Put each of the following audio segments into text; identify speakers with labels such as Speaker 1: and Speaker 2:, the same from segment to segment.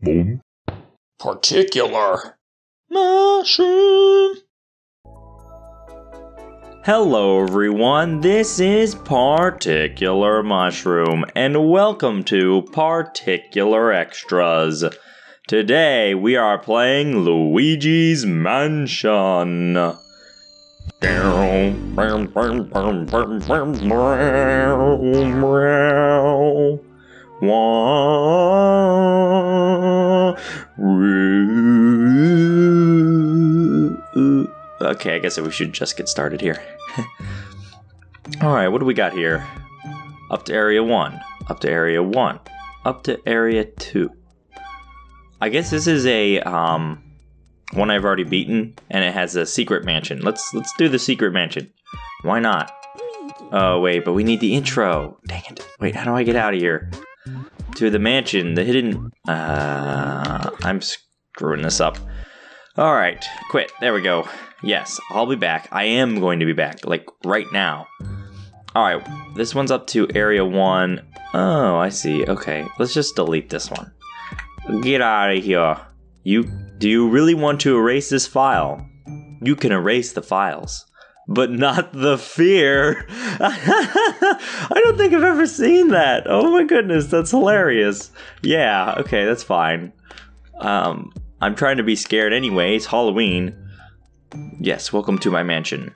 Speaker 1: Boom.
Speaker 2: Particular.
Speaker 3: Mushroom. Hello, everyone. This is Particular Mushroom, and welcome to Particular Extras. Today we are playing Luigi's Mansion. Okay, I guess we should just get started here. Alright, what do we got here? Up to area 1, up to area 1, up to area 2. I guess this is a um one I've already beaten and it has a secret mansion. Let's let's do the secret mansion. Why not? Oh wait, but we need the intro. Dang it. Wait, how do I get out of here? To the mansion, the hidden uh I'm screwing this up. Alright, quit. There we go. Yes, I'll be back. I am going to be back, like right now. Alright, this one's up to area one. Oh, I see. Okay, let's just delete this one. Get out of here. You do you really want to erase this file? You can erase the files, but not the fear. I don't think I've ever seen that. Oh my goodness, that's hilarious. Yeah, okay, that's fine. Um, I'm trying to be scared anyway. It's Halloween. Yes, welcome to my mansion.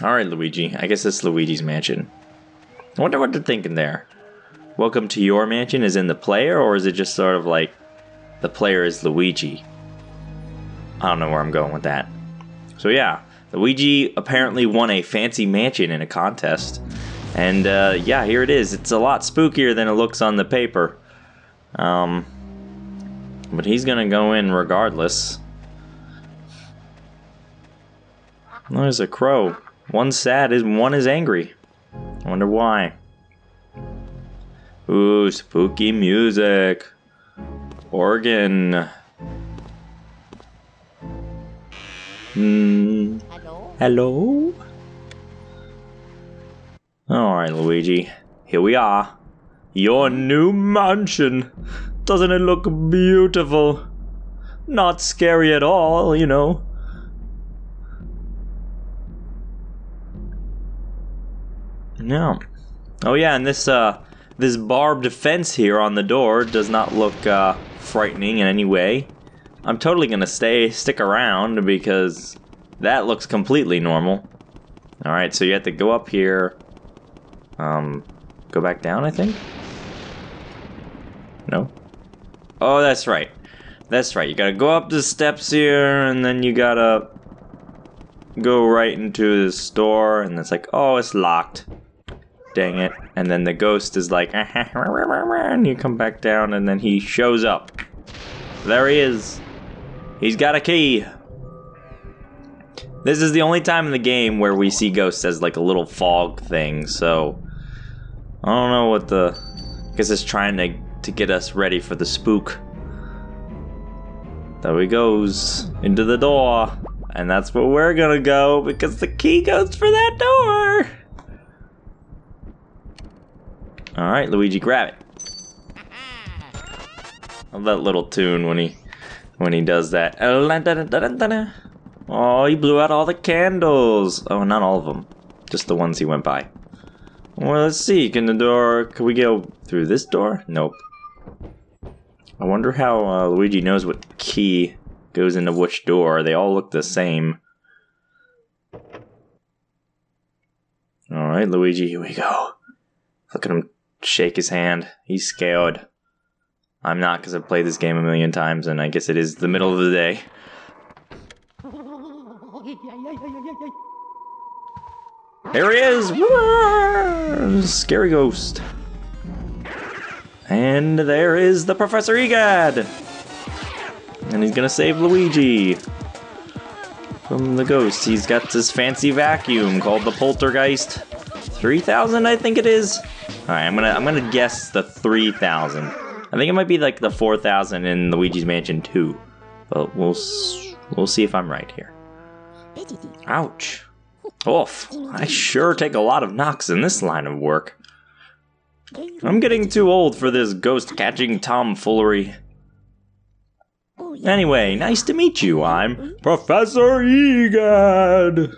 Speaker 3: Alright, Luigi. I guess it's Luigi's mansion. I wonder what they're thinking there. Welcome to your mansion is in the player, or is it just sort of like the player is Luigi? I don't know where I'm going with that. So yeah, Luigi apparently won a fancy mansion in a contest. And uh, yeah, here it is. It's a lot spookier than it looks on the paper. Um, but he's gonna go in regardless. There's a crow. One's sad, and one is angry. I wonder why. Ooh, spooky music. Organ. Hmm.
Speaker 4: Hello?
Speaker 3: Alright, Luigi. Here we are. Your new mansion. Doesn't it look beautiful? Not scary at all, you know. No. Oh yeah, and this uh this barbed fence here on the door does not look uh frightening in any way. I'm totally gonna stay stick around because that looks completely normal. Alright, so you have to go up here. Um go back down, I think? No? Oh that's right. That's right. You gotta go up the steps here and then you gotta go right into the store and it's like, oh it's locked. Dang it. And then the ghost is like, and you come back down, and then he shows up. There he is. He's got a key. This is the only time in the game where we see ghosts as like a little fog thing, so I don't know what the I guess it's trying to to get us ready for the spook. There he goes into the door, and that's where we're gonna go because the key goes for that door. All right, Luigi, grab it. I love that little tune when he when he does that. Oh, he blew out all the candles. Oh, not all of them, just the ones he went by. Well, let's see. Can the door? Can we go through this door? Nope. I wonder how uh, Luigi knows what key goes into which door. They all look the same. All right, Luigi, here we go. Look at him shake his hand. He's scared. I'm not because I've played this game a million times and I guess it is the middle of the day. There he is! Scary ghost. And there is the Professor Egad! And he's gonna save Luigi from the ghost. He's got this fancy vacuum called the Poltergust 3000, I think it is. All right, I'm gonna I'm gonna guess the 3000. I think it might be like the 4000 in Luigi's Mansion 2, but we'll we'll see if I'm right here. Ouch. Oof. I sure take a lot of knocks in this line of work. I'm getting too old for this ghost catching tomfoolery. Anyway, nice to meet you. I'm Professor Egad.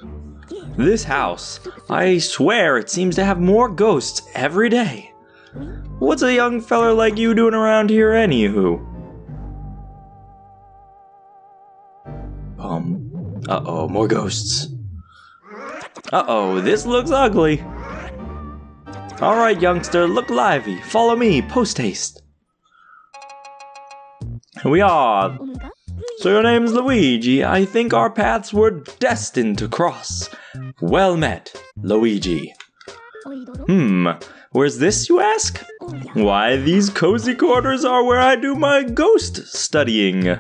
Speaker 3: This house, I swear it seems to have more ghosts every day. What's a young feller like you doing around here, anywho? Uh oh, more ghosts. Uh oh, this looks ugly. Alright, youngster, look lively. Follow me, post haste. Here we are. So your name's Luigi. I think our paths were destined to cross. Well met, Luigi. Hmm, where's this, you ask? Why, these cozy quarters are where I do my ghost studying.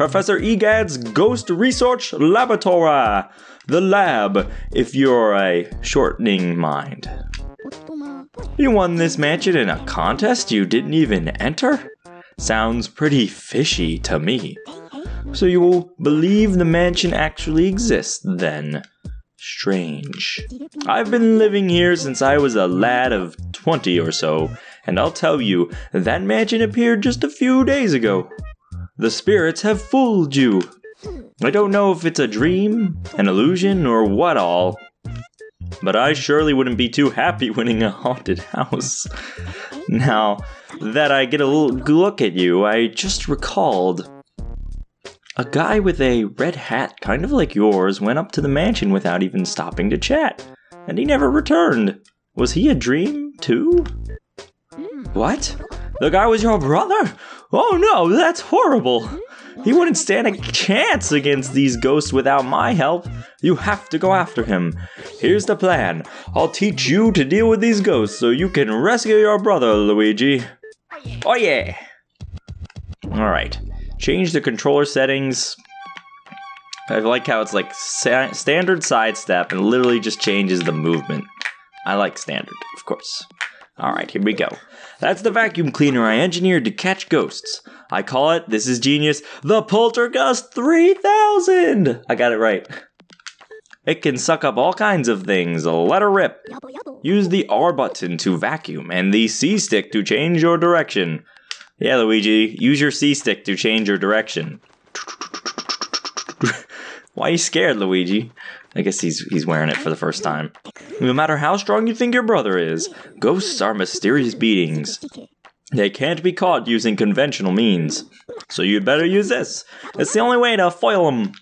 Speaker 3: Professor Egad's Ghost Research Laboratory. The lab, if you're a shortening mind. You won this mansion in a contest you didn't even enter? Sounds pretty fishy to me. So you will believe the mansion actually exists then? Strange. I've been living here since I was a lad of 20 or so, and I'll tell you, that mansion appeared just a few days ago. The spirits have fooled you. I don't know if it's a dream, an illusion, or what all. But I surely wouldn't be too happy winning a haunted house. Now that I get a little look at you, I just recalled a guy with a red hat, kind of like yours, went up to the mansion without even stopping to chat, and he never returned. Was he a dream, too? Hmm. What? The guy was your brother? Oh no, that's horrible! He wouldn't stand a chance against these ghosts without my help. You have to go after him. Here's the plan I'll teach you to deal with these ghosts so you can rescue your brother, Luigi. Oh, yeah! Alright, change the controller settings. I like how it's like standard sidestep and literally just changes the movement. I like standard, of course. Alright, here we go. That's the vacuum cleaner I engineered to catch ghosts. I call it, this is genius, the Poltergust 3000! I got it right. It can suck up all kinds of things, let her rip. Use the R button to vacuum and the C stick to change your direction. Yeah, Luigi, use your C stick to change your direction. Why are you scared, Luigi? I guess he's he's wearing it for the first time. No matter how strong you think your brother is, ghosts are mysterious beings. They can't be caught using conventional means. So you'd better use this. It's the only way to foil them.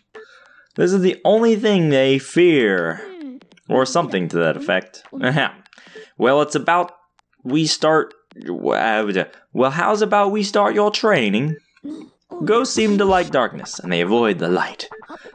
Speaker 3: This is the only thing they fear. Or something to that effect. well, it's about we start. Well, how's about we start your training? Ghosts seem to like darkness, and they avoid the light.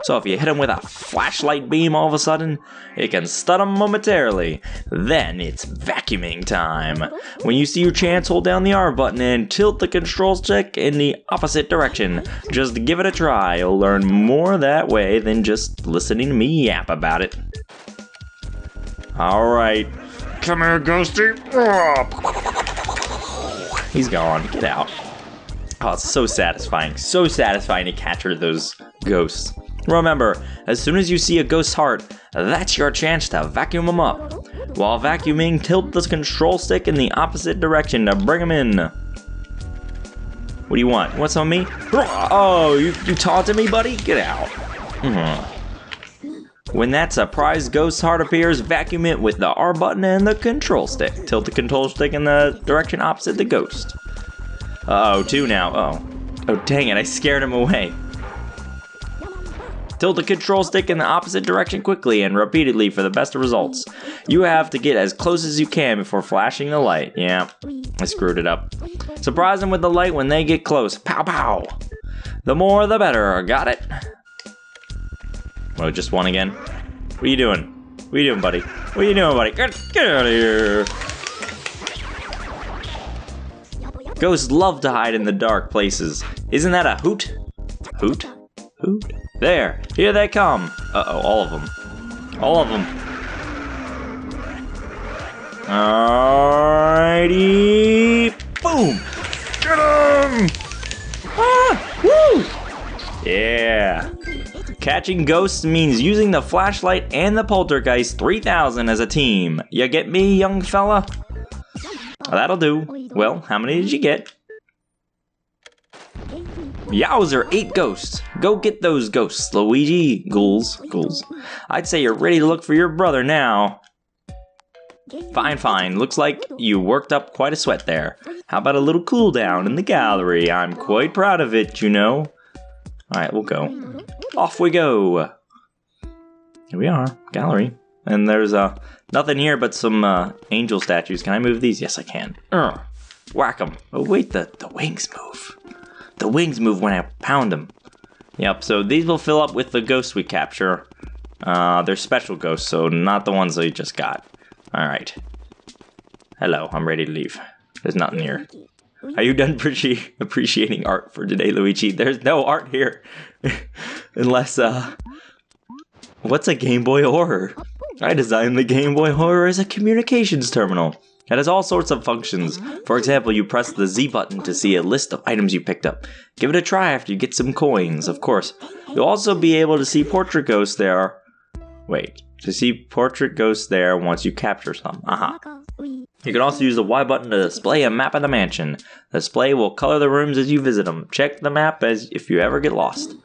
Speaker 3: So if you hit them with a flashlight beam all of a sudden, it can stun them momentarily. Then it's vacuuming time. When you see your chance, hold down the R button and tilt the control stick in the opposite direction. Just give it a try. You'll learn more that way than just listening to me yap about it. Alright.
Speaker 2: Come here, Ghosty.
Speaker 3: He's gone. Get out. Oh, it's so satisfying. So satisfying to capture those ghosts. Remember, as soon as you see a ghost heart, that's your chance to vacuum them up. While vacuuming, tilt the control stick in the opposite direction to bring them in. What do you want? Some of me? Oh, you, you taunted me, buddy? Get out. Mm-hmm. When that surprise ghost heart appears, vacuum it with the R button and the control stick. Tilt the control stick in the direction opposite the ghost. Uh oh, two now. Oh. Oh, dang it, I scared him away. Tilt the control stick in the opposite direction quickly and repeatedly for the best results. You have to get as close as you can before flashing the light. Yeah, I screwed it up. Surprise them with the light when they get close. Pow pow! The more the better, got it? Oh, just one again? What are you doing? What are you doing, buddy? What are you doing, buddy? Get, get out of here! Ghosts love to hide in the dark places. Isn't that a hoot? Hoot? Hoot? There, here they come. Uh-oh, all of them. All of them. Alrighty. Boom!
Speaker 2: Get him!
Speaker 3: Ah! Woo! Yeah. Catching ghosts means using the flashlight and the Poltergust 3000 as a team. You get me, young fella? That'll do. Well, how many did you get? Yowzer, eight ghosts. Go get those ghosts, Luigi. Ghouls, ghouls. I'd say you're ready to look for your brother now. Fine, fine. Looks like you worked up quite a sweat there. How about a little cool down in the gallery? I'm quite proud of it, you know. Alright, we'll go. Off we go. Here we are, gallery. And there's uh, nothing here but some uh, angel statues. Can I move these? Yes, I can. Urgh. Whack them. Oh, wait, the, the wings move. The wings move when I pound them. Yep, so these will fill up with the ghosts we capture. Uh, they're special ghosts, so not the ones that you just got. Alright. Hello, I'm ready to leave. There's nothing here. Are you done appreci- appreciating art for today, Luigi? There's no art here. Unless, uh. What's a Game Boy Horror? I designed the Game Boy Horror as a communications terminal. It has all sorts of functions. Mm-hmm. For example, you press the Z button to see a list of items you picked up. Give it a try after you get some coins, of course. You'll also be able to see portrait ghosts there. Wait, to see portrait ghosts there once you capture some. Aha. You can also use the Y button to display a map of the mansion. The display will color the rooms as you visit them. Check the map as if you ever get lost.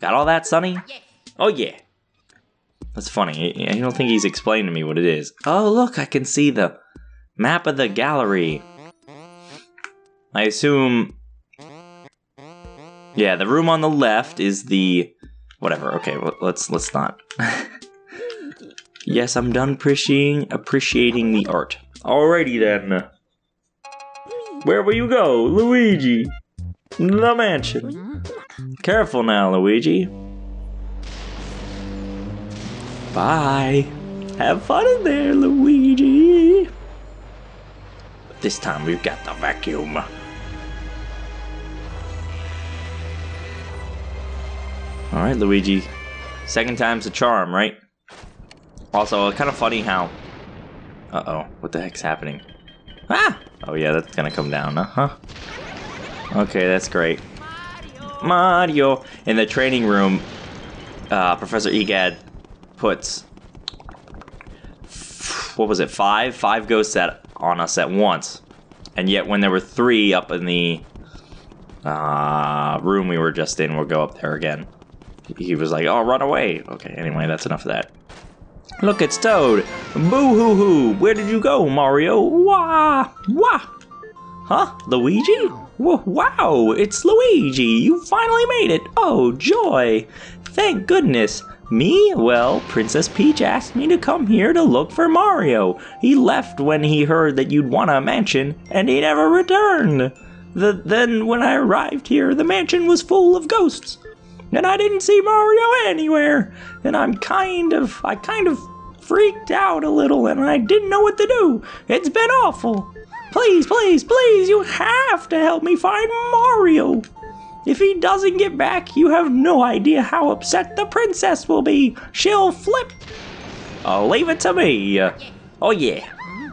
Speaker 3: Got all that, Sonny? Oh yeah. That's funny. I don't think he's explained to me what it is. Oh look, I can see the map of the gallery. I assume. Yeah, the room on the left is the whatever. Okay, let's let's not. yes, I'm done appreciating appreciating the art. Alrighty then. Where will you go, Luigi? The mansion. Careful now, Luigi. Bye. Have fun in there, Luigi. This time we've got the vacuum. Alright, Luigi. Second time's a charm, right? Also, kind of funny how. Uh oh, what the heck's happening? Ah! Oh, yeah, that's gonna come down, uh huh. Okay, that's great. Mario! In the training room, uh, Professor Egad puts. What was it? Five? Five ghosts at, on us at once. And yet, when there were three up in the uh, room we were just in, we'll go up there again. He was like, oh, run away. Okay, anyway, that's enough of that. Look, it's Toad. Boo hoo hoo. Where did you go, Mario? Wah! Wah! Huh? Luigi? Wow, it's Luigi. You finally made it. Oh, joy. Thank goodness. Me? Well, Princess Peach asked me to come here to look for Mario. He left when he heard that you'd want a mansion, and he never returned. The, then, when I arrived here, the mansion was full of ghosts. And I didn't see Mario anywhere. And I'm kind of, I kind of freaked out a little, and I didn't know what to do. It's been awful. Please, please, please, you have to help me find Mario. If he doesn't get back, you have no idea how upset the princess will be. She'll flip. I'll leave it to me. Uh, oh, yeah.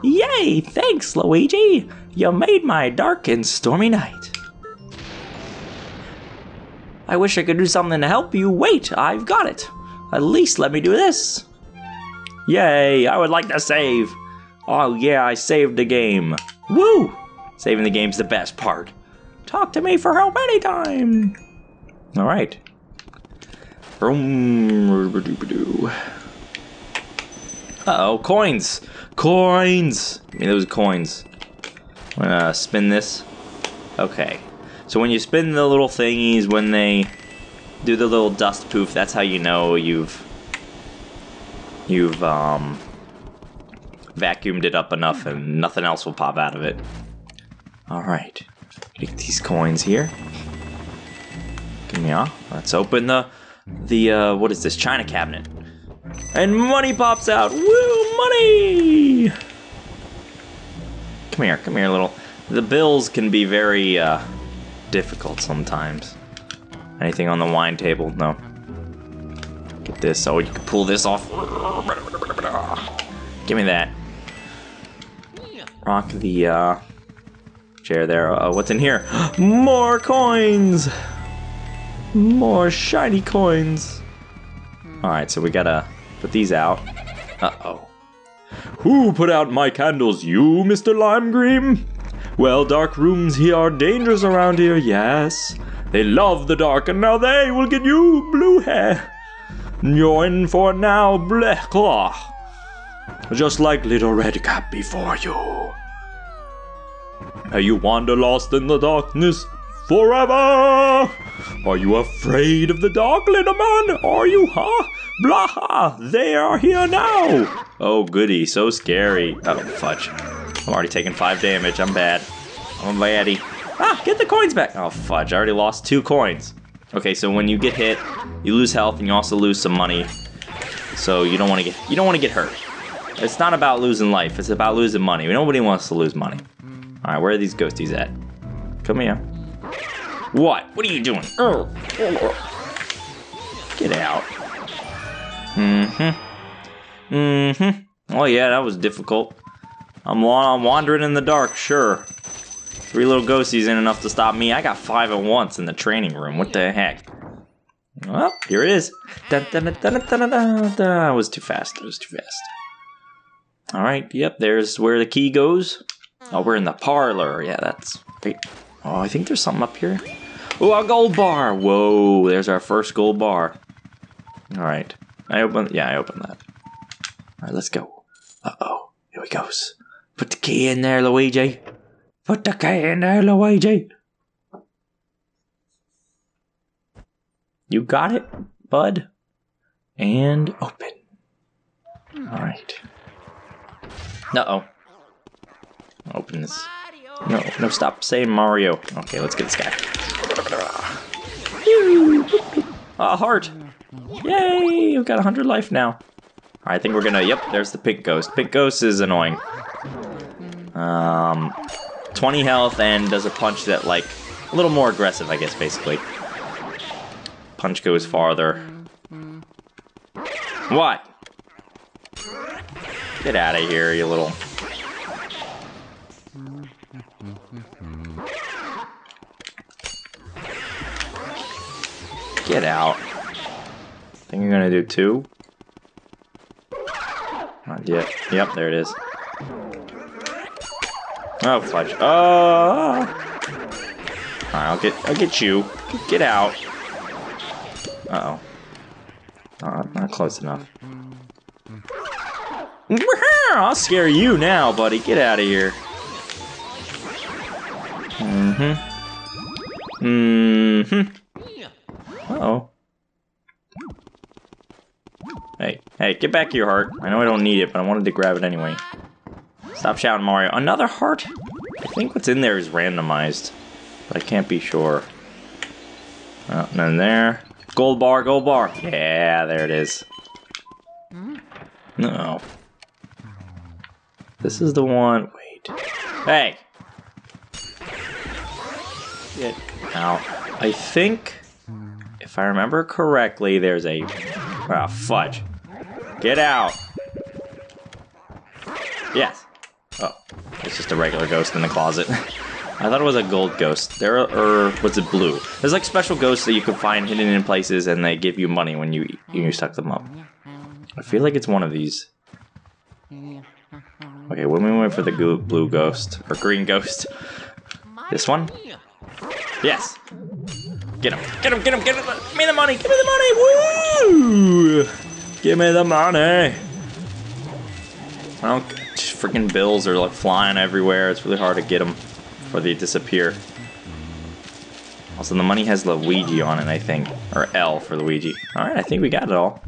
Speaker 3: Yay, thanks, Luigi. You made my dark and stormy night. I wish I could do something to help you. Wait, I've got it. At least let me do this. Yay, I would like to save. Oh, yeah, I saved the game. Woo! Saving the game's the best part. Talk to me for help anytime. All right. Uh oh, coins! Coins! I mean, those coins. I'm gonna spin this. Okay. So when you spin the little thingies, when they do the little dust poof, that's how you know you've you've um vacuumed it up enough and nothing else will pop out of it. Alright. These coins here. A. Let's open the the uh what is this? China cabinet. And money pops out! Woo money! Come here, come here, little the bills can be very uh difficult sometimes. Anything on the wine table? No. Get this. Oh, you can pull this off. Give me that. Rock the uh, chair there. Uh, what's in here? More coins! More shiny coins. Alright, so we gotta put these out. Uh oh. Who put out my candles? You, Mr. Lime Green? Well, dark rooms here are dangerous around here, yes. They love the dark, and now they will get you blue hair. You're in for now, black claw. Just like little red cap before you. May you wander lost in the darkness forever. Are you afraid of the dark, little man? Are you, huh? Blah! They are here now. Oh, goody, so scary. Oh, fudge. I'm already taking five damage. I'm bad. I'm a baddie. Ah, get the coins back. Oh, fudge. I already lost two coins. Okay, so when you get hit, you lose health and you also lose some money. So you don't want to get you don't want to get hurt. It's not about losing life. It's about losing money. Nobody wants to lose money. All right, where are these ghosties at? Come here. What? What are you doing? Oh. Get out. Mm-hmm. Mm-hmm. Oh yeah, that was difficult. I'm, I'm wandering in the dark, sure. Three little ghosties ain't enough to stop me. I got five at once in the training room. What the heck? Well, here it is. I was too fast. I was too fast. All right. Yep. There's where the key goes. Oh, we're in the parlor. Yeah, that's great. Oh, I think there's something up here. Oh, a gold bar. Whoa, there's our first gold bar. All right. I open. Yeah, I open that. All right, let's go. Uh oh. Here we goes. Put the key in there, Luigi. Put the key in there, Luigi. You got it, bud. And open. All right. Uh oh. Open this. No, no, stop saying Mario. Okay, let's get this guy. A heart. Yay! We've got 100 life now. I think we're gonna. Yep, there's the pink ghost. Pink ghost is annoying. Um, 20 health and does a punch that like a little more aggressive, I guess. Basically, punch goes farther. What? Get out of here, you little. Get out. Think you're gonna do two? Not yet. Yep, there it is. Oh fudge. Oh. Alright, I'll get I'll get you. Get out. Uh oh. Oh, not close enough. I'll scare you now, buddy. Get out of here. Mm-hmm. Mm-hmm. Uh-oh. Hey, hey, get back your heart. I know I don't need it, but I wanted to grab it anyway. Stop shouting, Mario. Another heart? I think what's in there is randomized, but I can't be sure. Oh, none there. Gold bar, gold bar. Yeah, there it is. No. This is the one. Wait. Hey! Get out. I think, if I remember correctly, there's a. Ah, fudge. Get out. Yes. Oh, it's just a regular ghost in the closet. I thought it was a gold ghost. There, or was it blue? There's like special ghosts that you can find hidden in places, and they give you money when you you suck them up. I feel like it's one of these. Okay, when we went for the blue ghost or green ghost, this one. Yes. Get him! Get him! Get him! Get him! Give me the money! Give me the money! Woo! Give me the money! I don't. Freaking bills are like flying everywhere. It's really hard to get them before they disappear. Also, the money has Luigi on it, I think, or L for Luigi. All right, I think we got it all.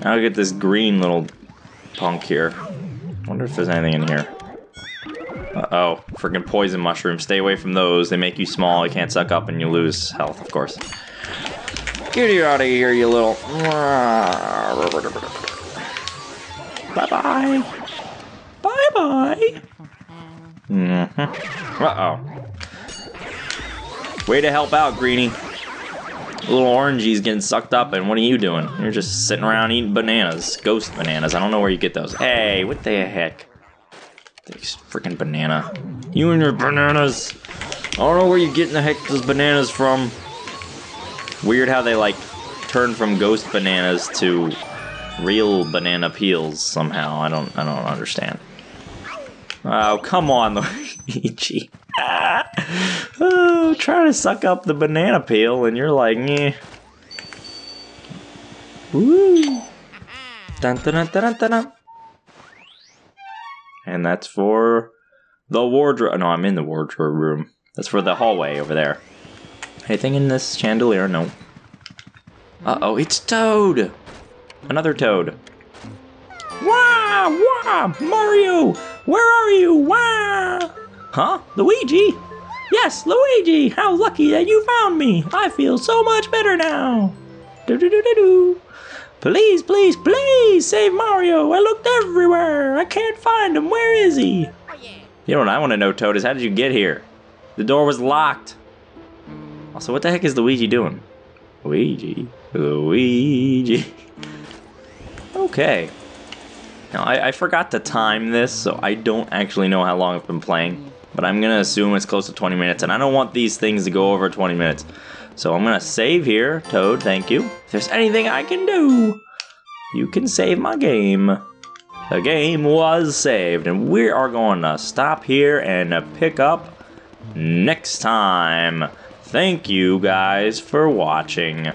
Speaker 3: Now I get this green little punk here. Wonder if there's anything in here. Uh-oh, freaking poison mushrooms. Stay away from those. They make you small, you can't suck up, and you lose health, of course. Get you out of here, you little... Bye-bye. Bye-bye. Mm-hmm. Uh-oh. Way to help out, Greenie. Little orangey's getting sucked up, and what are you doing? You're just sitting around eating bananas. Ghost bananas. I don't know where you get those. Hey, what the heck? This freaking banana. You and your bananas. I don't know where you're getting the heck those bananas from. Weird how they like turn from ghost bananas to real banana peels somehow. I don't I don't understand. Oh, come on, Luigi. Oh, Mario trying to suck up the banana peel, and you're like, yeah. Woo! Dun, dun, dun, dun, dun, dun. And that's for the wardrobe. No, I'm in the wardrobe room. That's for the hallway over there. Anything in this chandelier? No. Uh oh, it's Toad! Another Toad. Wah! Wah! Mario! Where are you? Wah! Huh? Luigi? Yes, Luigi! How lucky that you found me! I feel so much better now! Do do do do do! Please, please, please save Mario! I looked everywhere! I can't find him! Where is he? You know what I want to know, Toad, is how did you get here? The door was locked. Also, what the heck is Luigi doing? Luigi. Luigi. Okay. Now, I, I forgot to time this, so I don't actually know how long I've been playing. But I'm going to assume it's close to 20 minutes, and I don't want these things to go over 20 minutes. So I'm to save here. Toad, thank you. If there's anything I can do, you can save my game. The game was saved, and we are going to stop here and pick up next time. Thank you guys for watching.